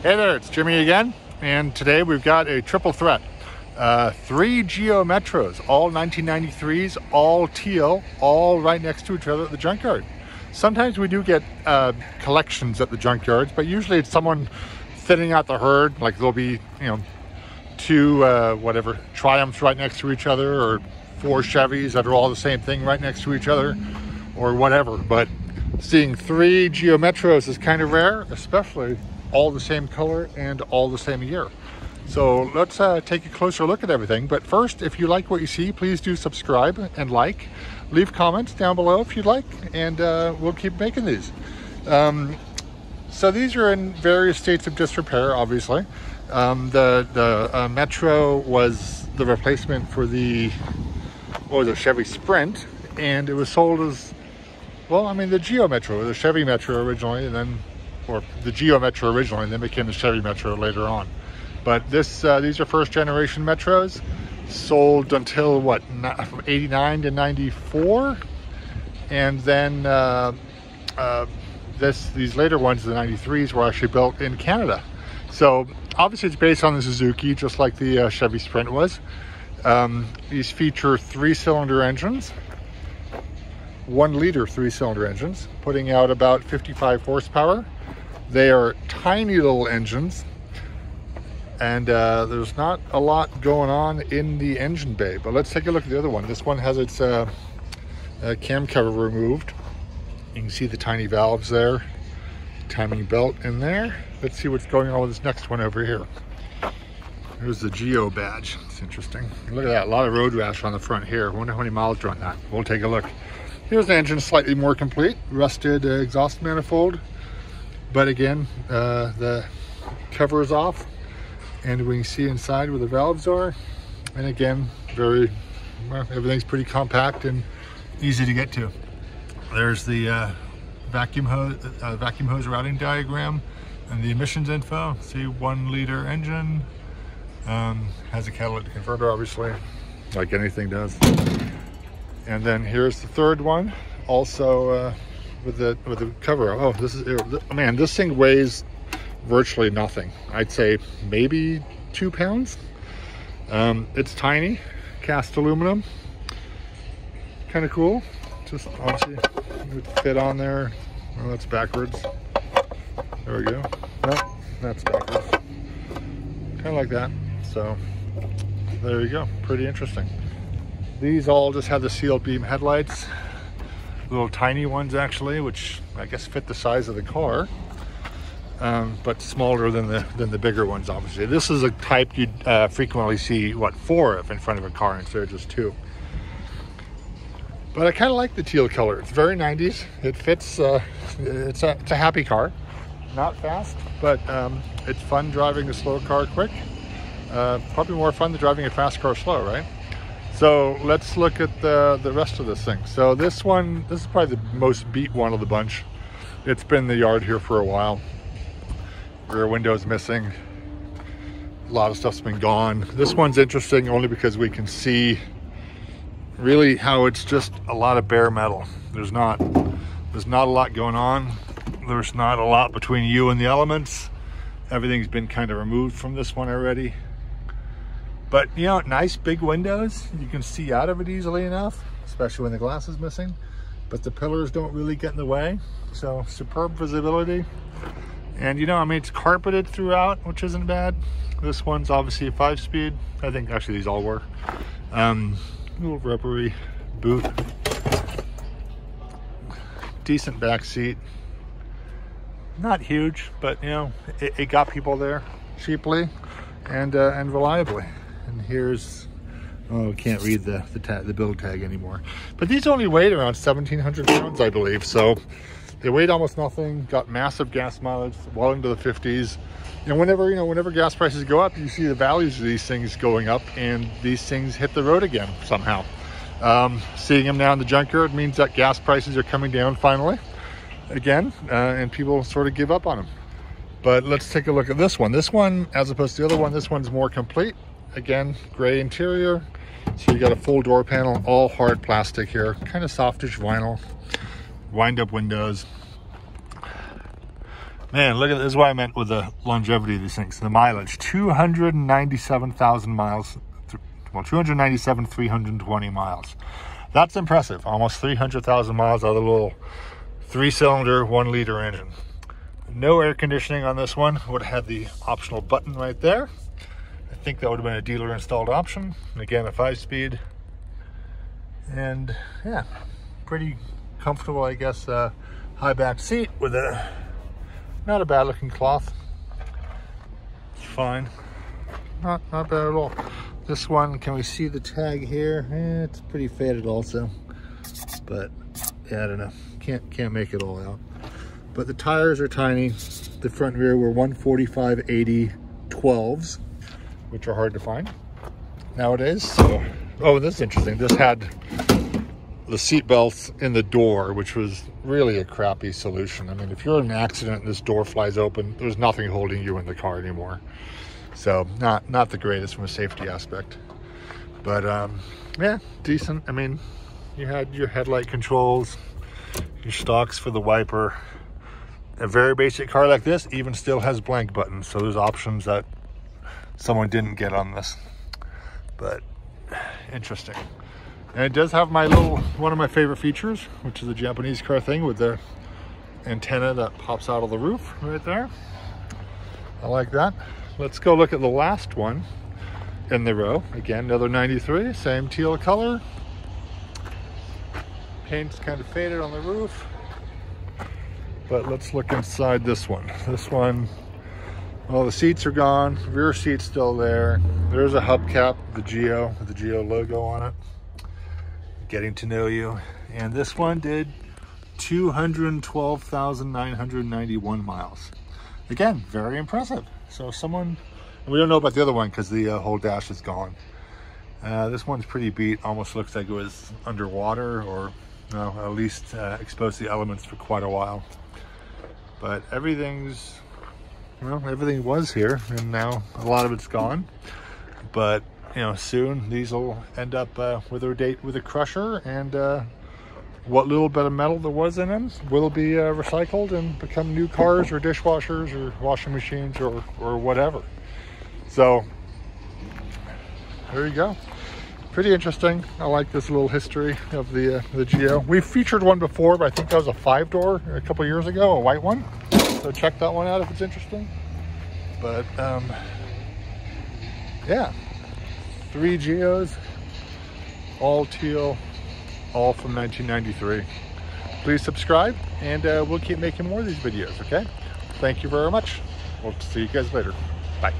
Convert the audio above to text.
Hey there, it's Jimmy again, and today we've got a triple threat. Uh, three Geo Metros, all 1993s, all teal, all right next to each other at the junkyard. Sometimes we do get uh, collections at the junkyards, but usually it's someone thinning out the herd, like there'll be, you know, two, uh, whatever, Triumphs right next to each other, or four Chevys that are all the same thing right next to each other, or whatever. But seeing three Geo Metros is kind of rare, especially all the same color and all the same year. So let's uh, take a closer look at everything. But first, if you like what you see, please do subscribe and like. Leave comments down below if you'd like, and uh, we'll keep making these. Um, so these are in various states of disrepair, obviously. Um, the the uh, Metro was the replacement for the, what was it, Chevy Sprint, and it was sold as, well, I mean, the Geo Metro, the Chevy Metro originally, and then or the Geo Metro originally, and then became the Chevy Metro later on. But this, uh, these are first generation Metros, sold until what, from 89 to 94, and then uh, uh, this, these later ones, the 93s, were actually built in Canada. So obviously it's based on the Suzuki, just like the uh, Chevy Sprint was. Um, these feature three-cylinder engines, one liter three-cylinder engines, putting out about 55 horsepower they are tiny little engines and uh, there's not a lot going on in the engine bay. But let's take a look at the other one. This one has its uh, uh, cam cover removed. You can see the tiny valves there, timing belt in there. Let's see what's going on with this next one over here. Here's the Geo badge. It's interesting. Look at that, a lot of road rash on the front here. wonder how many miles on that. We'll take a look. Here's the engine slightly more complete. Rusted uh, exhaust manifold but again uh, the cover is off and we can see inside where the valves are. And again very well, everything's pretty compact and easy to get to. There's the uh, vacuum hose uh, vacuum hose routing diagram and the emissions info. See one liter engine um, has a catalytic converter obviously like anything does. And then here's the third one also uh, with the with the cover. Oh, this is man. This thing weighs virtually nothing. I'd say maybe two pounds. Um, it's tiny, cast aluminum. Kind of cool. Just obviously fit on there. Oh, that's backwards. There we go. No, that's backwards. Kind of like that. So there you go. Pretty interesting. These all just have the sealed beam headlights little tiny ones actually, which I guess fit the size of the car, um, but smaller than the than the bigger ones. Obviously, this is a type you uh, frequently see what four of in front of a car instead of just two. But I kind of like the teal color. It's very 90s. It fits. Uh, it's a it's a happy car, not fast, but um, it's fun driving a slow car quick. Uh, probably more fun than driving a fast car slow, right? So let's look at the, the rest of this thing. So this one, this is probably the most beat one of the bunch. It's been the yard here for a while. Rear window's missing. A lot of stuff's been gone. This one's interesting only because we can see really how it's just a lot of bare metal. There's not, there's not a lot going on. There's not a lot between you and the elements. Everything's been kind of removed from this one already. But you know, nice big windows. You can see out of it easily enough, especially when the glass is missing. But the pillars don't really get in the way. So superb visibility. And you know, I mean, it's carpeted throughout, which isn't bad. This one's obviously a five speed. I think actually these all were. Um, little rubbery boot. Decent back seat. Not huge, but you know, it, it got people there cheaply and uh, and reliably and here's oh can't read the the, the build tag anymore. But these only weighed around 1700 pounds i believe. So they weighed almost nothing got massive gas mileage well into the 50s and whenever you know whenever gas prices go up you see the values of these things going up and these things hit the road again somehow. Um, seeing them now in the junkyard means that gas prices are coming down finally again uh, and people sort of give up on them but let's take a look at this one. This one as opposed to the other one this one's more complete again gray interior so you got a full door panel all hard plastic here kind of softish vinyl wind up windows Man, look at this is what I meant with the longevity of these things. The mileage, 297,000 miles, well, 297, 320 miles. That's impressive. Almost 300,000 miles out of the little three cylinder, one liter engine. No air conditioning on this one. Would have had the optional button right there. I think that would have been a dealer installed option. again, a five speed. And yeah, pretty comfortable, I guess, uh, high back seat with a not a bad looking cloth. It's fine. Not, not bad at all. This one, can we see the tag here? Eh, it's pretty faded also. But yeah, I don't know. Can't can't make it all out. But the tires are tiny. The front rear were 145 80 12s, which are hard to find nowadays. So, oh, this is interesting. This had the seat belts in the door, which was really a crappy solution. I mean, if you're in an accident and this door flies open, there's nothing holding you in the car anymore. So not not the greatest from a safety aspect. But um, yeah, decent. I mean, you had your headlight controls, your stalks for the wiper. A very basic car like this even still has blank buttons. So there's options that someone didn't get on this. But interesting. And it does have my little, one of my favorite features, which is a Japanese car thing with the antenna that pops out of the roof right there. I like that. Let's go look at the last one in the row. Again, another 93, same teal color. Paint's kind of faded on the roof. But let's look inside this one. This one, well, the seats are gone. Rear seat's still there. There's a hubcap, the Geo, with the Geo logo on it getting to know you. And this one did 212,991 miles. Again, very impressive. So someone, we don't know about the other one because the uh, whole dash is gone. Uh, this one's pretty beat, almost looks like it was underwater or at least uh, exposed to the elements for quite a while. But everything's, well, everything was here and now a lot of it's gone. But you know, soon these will end up uh, with a date with a crusher and uh, what little bit of metal there was in them will be uh, recycled and become new cars or dishwashers or washing machines or, or whatever. So there you go. Pretty interesting. I like this little history of the uh, the Geo. We've featured one before, but I think that was a five door a couple years ago, a white one. So check that one out if it's interesting. But um, yeah, three Geos, all teal, all from 1993. Please subscribe and uh, we'll keep making more of these videos, okay? Thank you very much. We'll see you guys later. Bye.